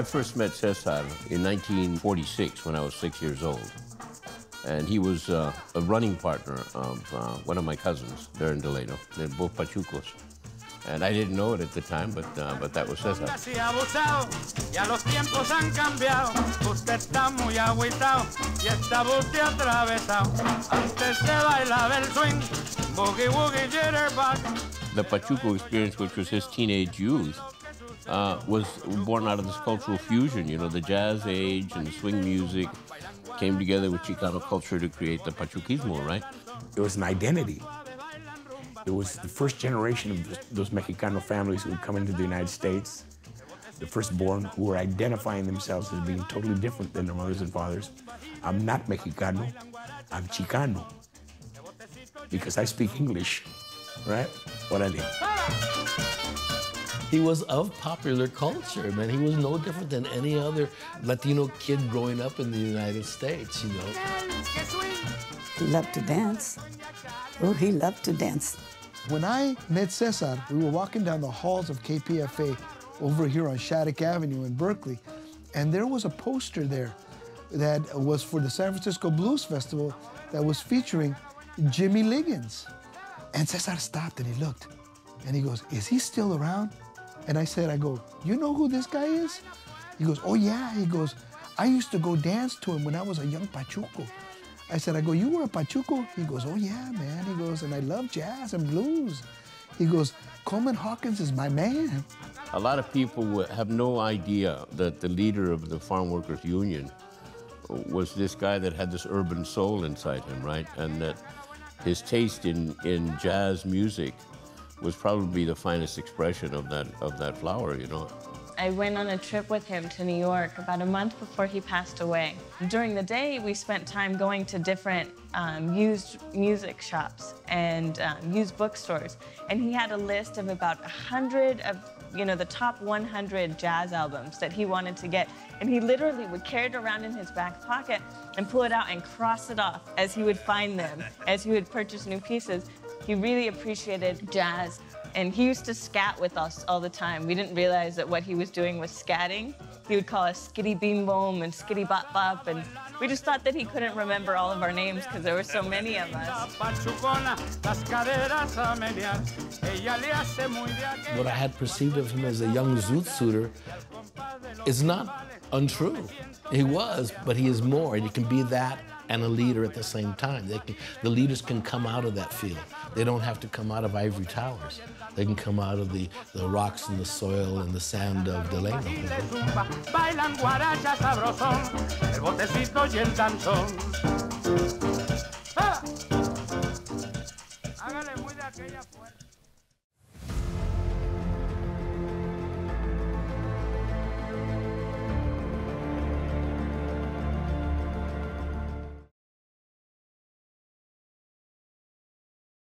I first met Cesar in 1946 when I was six years old. And he was uh, a running partner of uh, one of my cousins there in Delano. They're both Pachucos. And I didn't know it at the time, but, uh, but that was Cesar. The Pachuco experience, which was his teenage youth, uh, was born out of this cultural fusion. You know, the jazz age and swing music came together with Chicano culture to create the Pachuquismo, right? It was an identity. It was the first generation of those Mexicano families who had come into the United States, the firstborn who were identifying themselves as being totally different than their mothers and fathers. I'm not Mexicano, I'm Chicano. Because I speak English, right? What I did. He was of popular culture, man. He was no different than any other Latino kid growing up in the United States, you know. He loved to dance. Oh, he loved to dance. When I met Cesar, we were walking down the halls of KPFA over here on Shattuck Avenue in Berkeley, and there was a poster there that was for the San Francisco Blues Festival that was featuring Jimmy Liggins. And Cesar stopped and he looked, and he goes, is he still around? And I said, I go, you know who this guy is? He goes, oh yeah. He goes, I used to go dance to him when I was a young Pachuco. I said, I go, you were a Pachuco? He goes, oh yeah, man. He goes, and I love jazz and blues. He goes, Coleman Hawkins is my man. A lot of people have no idea that the leader of the Farm Workers Union was this guy that had this urban soul inside him, right? And that his taste in, in jazz music was probably the finest expression of that, of that flower, you know. I went on a trip with him to New York about a month before he passed away. During the day, we spent time going to different um, used music shops and um, used bookstores. And he had a list of about 100 of, you know, the top 100 jazz albums that he wanted to get. And he literally would carry it around in his back pocket and pull it out and cross it off as he would find them, as he would purchase new pieces. He really appreciated jazz. And he used to scat with us all the time. We didn't realize that what he was doing was scatting. He would call us skitty beam boom and skitty bop bop, and we just thought that he couldn't remember all of our names because there were so many of us. What I had perceived of him as a young zoot suiter is not untrue. He was, but he is more, and he can be that and a leader at the same time. Can, the leaders can come out of that field. They don't have to come out of ivory towers. They can come out of the, the rocks and the soil and the sand of Delano.